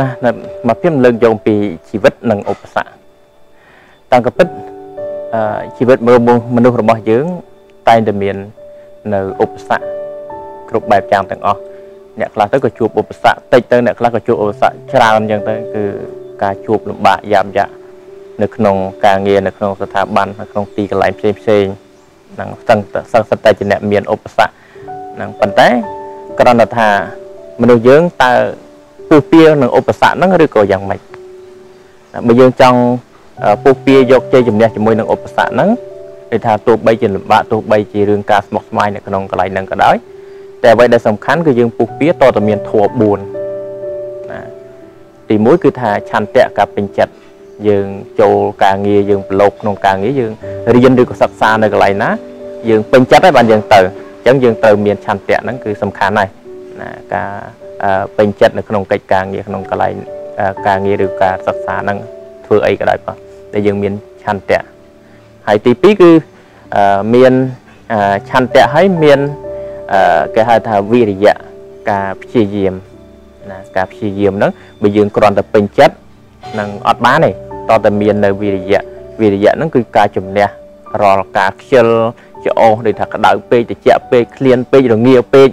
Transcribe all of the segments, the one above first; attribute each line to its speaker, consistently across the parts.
Speaker 1: ណាមកពីលើកយកពីជីវិតនិងឧបសគ្គតាំងកពិតអឺជីវិតមនុស្សរបស់យើង តែងតែមាន នៅឧបសគ្គគ្រប់បែបយ៉ាងទាំងអស់អ្នកខ្លះទៅក៏ជួបឧបសគ្គតិចទៅអ្នកខ្លះក៏ជួបឧបសគ្គច្រើនអញ្ចឹងទៅគឺការជួបលំបាកយ៉ាប់យ៉ាក់នៅក្នុងការងារនៅក្នុងស្ថាប័ននៅក្នុងទីកន្លែងផ្សេងផ្សេងនឹងសឹងសឹងសិតតែជាអ្នកមានឧបសគ្គនឹងប៉ុន្តែគ្រាន់តែថា មនុស្សយើងតើពុះពៀនឹងឧបសគ្គហ្នឹងឬក៏យ៉ាងម៉េចបើយើងចង់ពុះពៀយកជ័យជំនះជាមួយនឹងឧបសគ្គហ្នឹងគឺថាទោះបីជាលំបាកទោះបីជារឿងការស្មុគស្មាញនៅក្នុងកន្លែងហ្នឹងក៏ដោយតែអ្វីដែលសំខាន់គឺយើងពុះពៀតតតែមានធัว4ណាទី1គឺថាឆន្ទៈការពេញចិត្តយើងចូលការងារយើងប្រឡូកក្នុងការងារយើងរៀនឬក៏សិក្សានៅកន្លែងណាយើងពេញចិត្តហើយបានយើងទៅអញ្ចឹងយើងត្រូវមានឆន្ទៈហ្នឹងគឺសំខាន់ហើយ ណាការពេញចិត្តនៅក្នុងកិច្ចការងារក្នុងកន្លែងការងារឬការសិក្សាហ្នឹងធ្វើអីក៏ដោយបាទដែលយើងមានឆន្ទៈហើយទី2គឺមានឆន្ទៈហើយមានគេហៅថាវិរិយៈការព្យាយាមណាការព្យាយាមហ្នឹងបើយើងគ្រាន់តែពេញចិត្តនឹងអត់បានទេតតែមាននៅវិរិយៈវិរិយៈហ្នឹងគឺការជំនះរាល់ការខ្ជិលច្អោសដូចថាក្តៅពេកត្រជាក់ពេកឃ្លានពេករងាពេក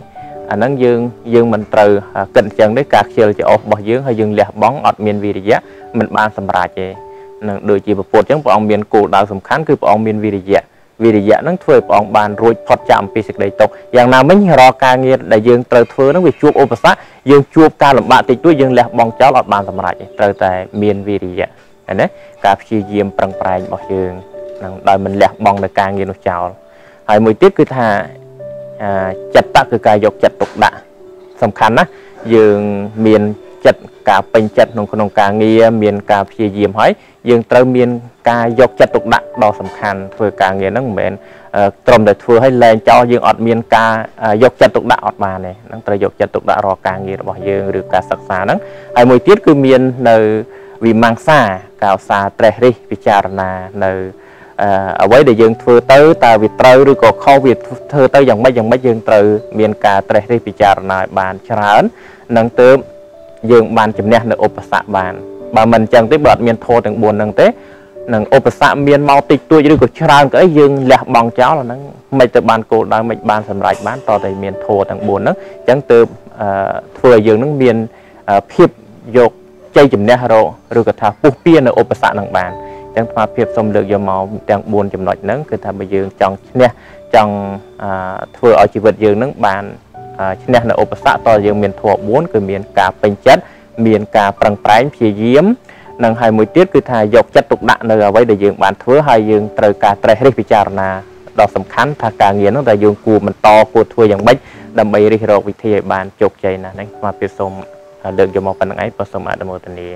Speaker 1: អាហ្នឹងយើងយើងមិនត្រូវគិតអញ្ចឹងទេការខ្ជិលច្អោសរបស់យើងហើយយើងលះបង់អត់មានវិរិយៈមិនបានសម្រេចទេនឹងដូចជាពុទ្ធអញ្ចឹងព្រះអង្គមានគោលដៅសំខាន់គឺព្រះអង្គមានវិរិយៈវិរិយៈនឹងធ្វើឲ្យព្រះអង្គបានរួចផុតចាកអំពីសេចក្តីទុក្ខយ៉ាងណាមិញរាល់ការងារដែលយើងត្រូវធ្វើនឹងវាជួបឧបសគ្គយើងជួបការលំបាកតិចតួចយើងលះបង់ចោលអត់បានសម្រេចទេត្រូវតែមានវិរិយៈណាការព្យាយាមប្រឹងប្រែងរបស់យើងនឹងដោយមិនលះបង់នៅការងារនោះចោលហើយមួយទៀតគឺថា ចិត្តគឺការយកចិត្តទុកដាក់សំខាន់ណាយើងមានចិត្តការពេញចិត្តក្នុងក្នុងការងារមានការព្យាយាមហើយយើងត្រូវមានការយកចិត្តទុកដាក់ដ៏សំខាន់ធ្វើការងារហ្នឹងមិនមែនត្រឹមតែធ្វើឲ្យលែងចោលយើងអត់មានការយកចិត្តទុកដាក់អត់បានទេហ្នឹងត្រូវយកចិត្តទុកដាក់រាល់ការងាររបស់យើងឬការសិក្សាហ្នឹងហើយមួយទៀតគឺមាននៅវិមង្សាកោសាត្រេះរិះពិចារណានៅ អ្វីដែលយើងធ្វើទៅតើវាត្រូវឬក៏ខុសវាធ្វើទៅយ៉ាងម៉េចយ៉ាងម៉េចយើងត្រូវមានការត្រេះរិះពិចារណាឲ្យបានច្រើននឹងទើបយើងបានជំនះនៅឧបសគ្គបានបើមិនអញ្ចឹងទេបើអត់មានធម៌ទាំង4ហ្នឹងទេនឹងឧបសគ្គមានមកតិចតួចឬក៏ច្រើនក៏អីយើងលះបង់ចោលអាហ្នឹងមិនទៅបានគោលដៅមិនបានសម្រេចបានតតែមានធម៌ទាំង4ហ្នឹងអញ្ចឹងទើបធ្វើឲ្យយើងនឹងមានភាពយកជ័យជំនះរកឬក៏ថាពុះពៀនៅឧបសគ្គនឹងបាន អញ្ចឹងស្មារតីសូមលើកយកមកទាំង4ចំណុចហ្នឹងគឺថាបើយើងចង់ឈ្នះចង់ធ្វើឲ្យជីវិតយើងនឹងបានឈ្នះនៅឧបសគ្គតើយើងមានធម៌4គឺមានការពេញចិត្តមានការប្រឹងប្រែងព្យាយាមនិងហើយមួយទៀតគឺថាយកចិត្តទុកដាក់នៅអ្វីដែលយើងបានធ្វើហើយយើងត្រូវការត្រេះរិះពិចារណាដ៏សំខាន់ថាការងារនោះដែលយើងគួរបន្តគួរធ្វើយ៉ាងម៉េចដើម្បីរិះរកវិធីឲ្យបានជោគជ័យណាស់ហ្នឹងស្មារតីសូមលើកយកមកប៉ុណ្្នឹងឯងក៏សូមអនុមោទនា